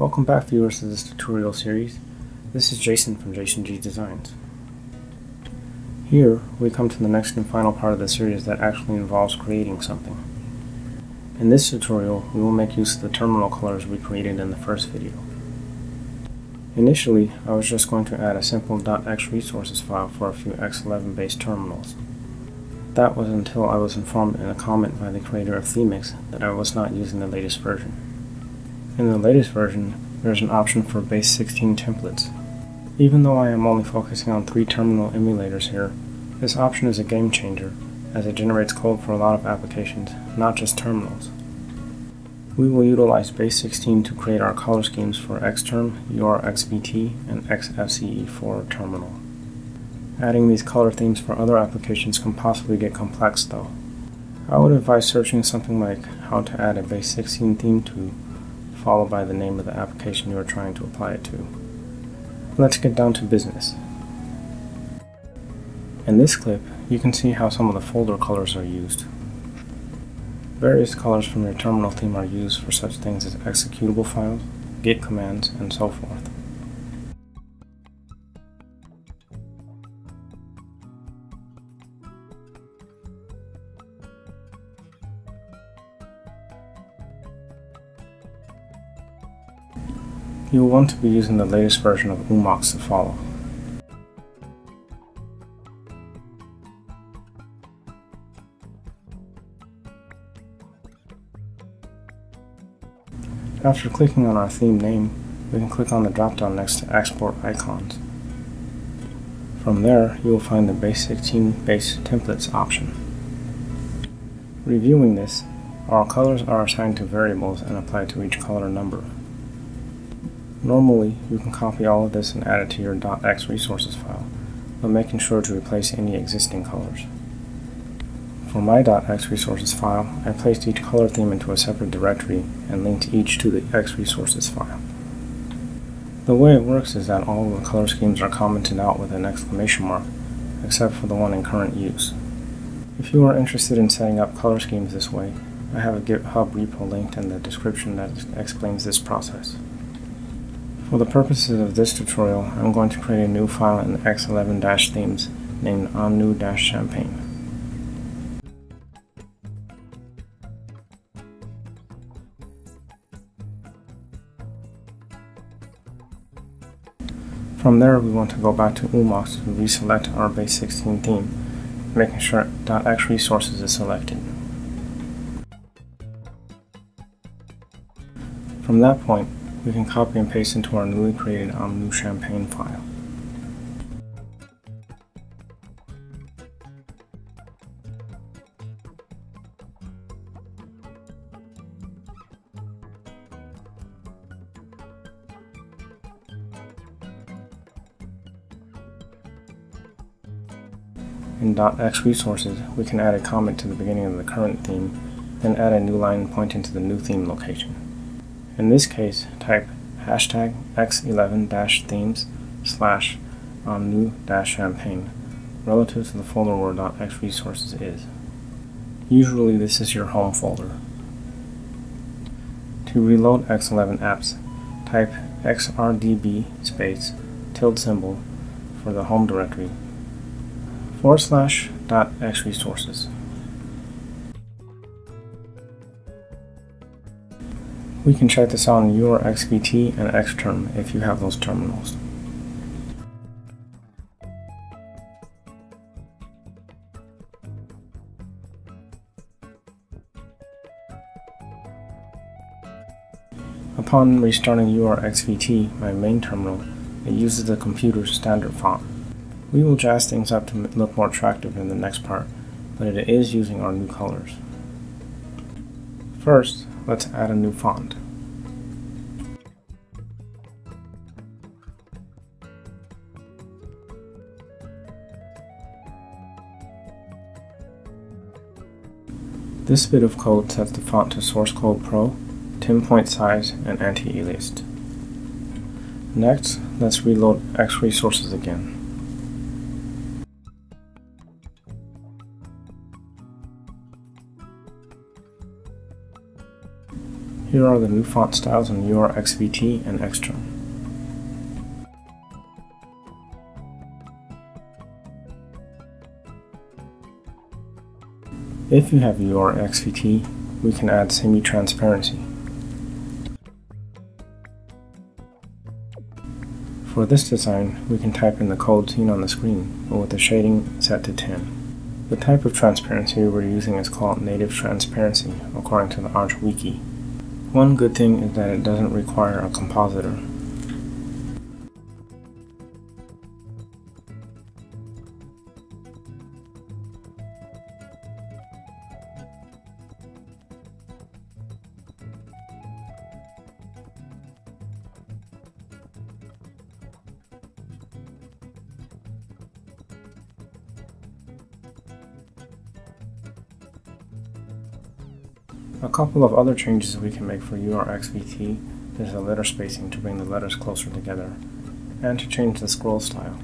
Welcome back viewers to this tutorial series. This is Jason from Jason G Designs. Here we come to the next and final part of the series that actually involves creating something. In this tutorial we will make use of the terminal colors we created in the first video. Initially I was just going to add a simple .xresources file for a few X11 based terminals. That was until I was informed in a comment by the creator of Themix that I was not using the latest version. In the latest version, there's an option for base 16 templates. Even though I am only focusing on three terminal emulators here, this option is a game changer, as it generates code for a lot of applications, not just terminals. We will utilize base 16 to create our color schemes for Xterm, URXVT, and XFCE4 terminal. Adding these color themes for other applications can possibly get complex though. I would advise searching something like how to add a base 16 theme to followed by the name of the application you are trying to apply it to. Let's get down to business. In this clip, you can see how some of the folder colors are used. Various colors from your terminal theme are used for such things as executable files, git commands, and so forth. You will want to be using the latest version of Oomox to follow. After clicking on our theme name, we can click on the drop-down next to Export Icons. From there, you will find the Base 16 Base Templates option. Reviewing this, our colors are assigned to variables and applied to each color number. Normally, you can copy all of this and add it to your .x resources file, but making sure to replace any existing colors. For my .x resources file, I placed each color theme into a separate directory and linked each to the x resources file. The way it works is that all of the color schemes are commented out with an exclamation mark, except for the one in current use. If you are interested in setting up color schemes this way, I have a GitHub repo linked in the description that explains this process. For the purposes of this tutorial, I'm going to create a new file in X11-themes named omnu-champagne. From there, we want to go back to Oomox to reselect our base 16 theme, making sure .x resources is selected. From that point, we can copy and paste into our newly created Omnu Champagne file. In .x resources, we can add a comment to the beginning of the current theme, then add a new line pointing to the new theme location. In this case, type hashtag x11-themes slash omnu-champagne relative to the folder where .x resources is. Usually this is your home folder. To reload x11 apps, type xrdb space tilde symbol for the home directory forward slash .x resources. We can check this out in URXVT and Xterm if you have those terminals. Upon restarting URXVT, my main terminal, it uses the computer's standard font. We will jazz things up to look more attractive in the next part, but it is using our new colors. First, let's add a new font. This bit of code sets the font to Source Code Pro, 10 point size, and anti-aliased. Next, let's reload X resources again. Here are the new font styles in URXVT and Xterm. If you have URXVT, we can add semi-transparency. For this design, we can type in the code seen on the screen, but with the shading set to 10. The type of transparency we're using is called native transparency, according to the Arch Wiki. One good thing is that it doesn't require a compositor. A couple of other changes we can make for URXVT is the letter spacing to bring the letters closer together, and to change the scroll style.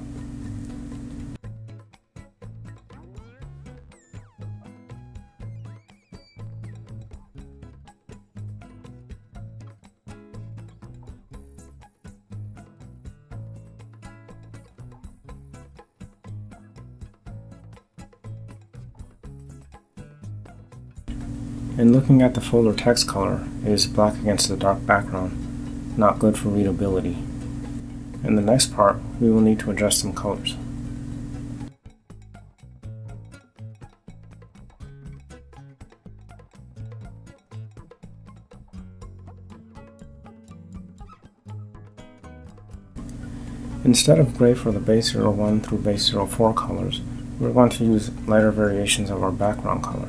In looking at the folder text color, it is black against the dark background, not good for readability. In the next part, we will need to adjust some colors. Instead of gray for the base 01 through base 04 colors, we're going to use lighter variations of our background color.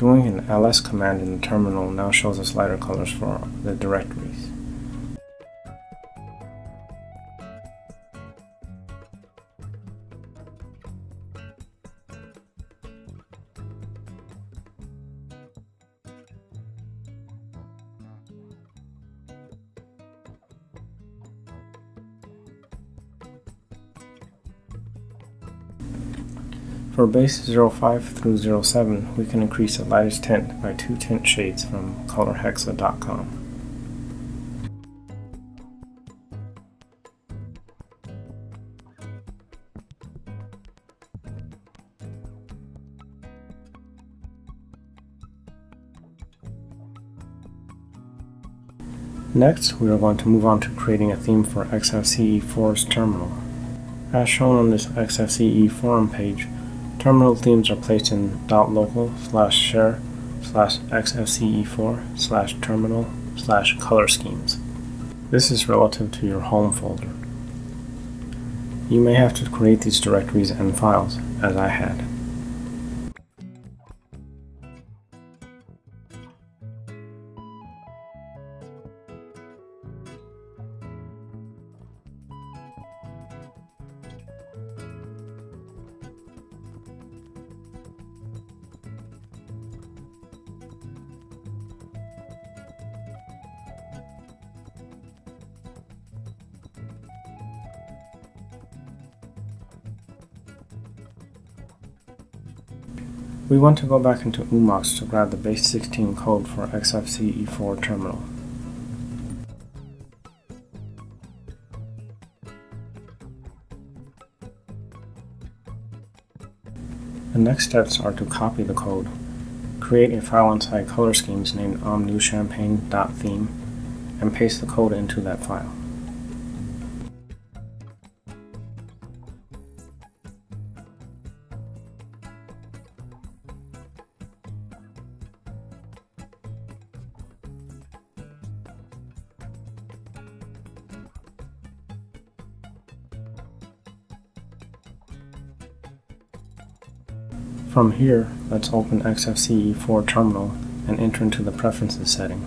Doing an ls command in the terminal now shows us lighter colors for the directories. For base 05 through 07, we can increase the lightest tint by two tint shades from colorhexa.com. Next, we are going to move on to creating a theme for XFCE4's terminal. As shown on this XFCE forum page, Terminal themes are placed in .local slash share slash xfce4 slash terminal slash color schemes. This is relative to your home folder. You may have to create these directories and files, as I had. We want to go back into Oomox to grab the base 16 code for XFCE4 terminal. The next steps are to copy the code, create a file inside color schemes named omnu-champagne.theme, and paste the code into that file. From here, let's open XFCE4 terminal and enter into the preferences setting.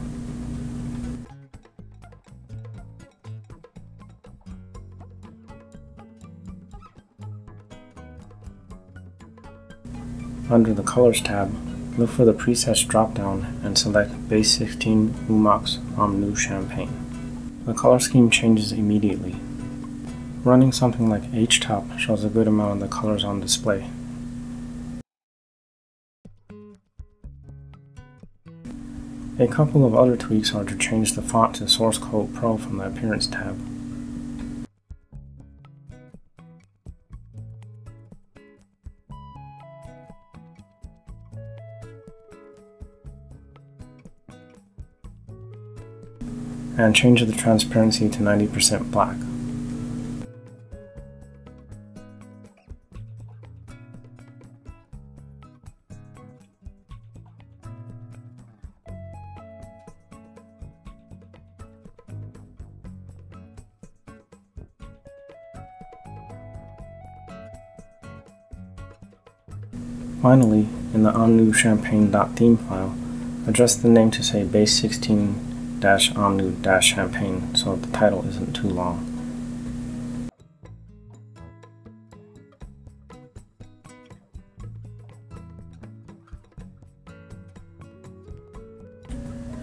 Under the Colors tab, look for the presets dropdown and select Base 16 Oomox Omnu Champagne. The color scheme changes immediately. Running something like HTOP shows a good amount of the colors on display. A couple of other tweaks are to change the font to Source Code Pro from the Appearance tab. and change the transparency to 90% black. Finally, in the Omnu Champagne.theme file, adjust the name to say base 16 Omnu Champagne so the title isn't too long.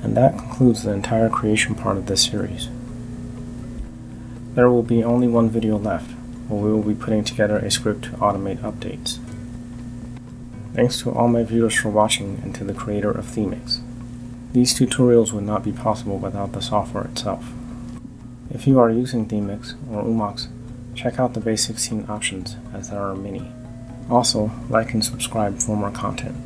And that concludes the entire creation part of this series. There will be only one video left, where we will be putting together a script to automate updates. Thanks to all my viewers for watching and to the creator of Themix. These tutorials would not be possible without the software itself. If you are using Themix or Oomox, check out the base 16 options as there are many. Also, like and subscribe for more content.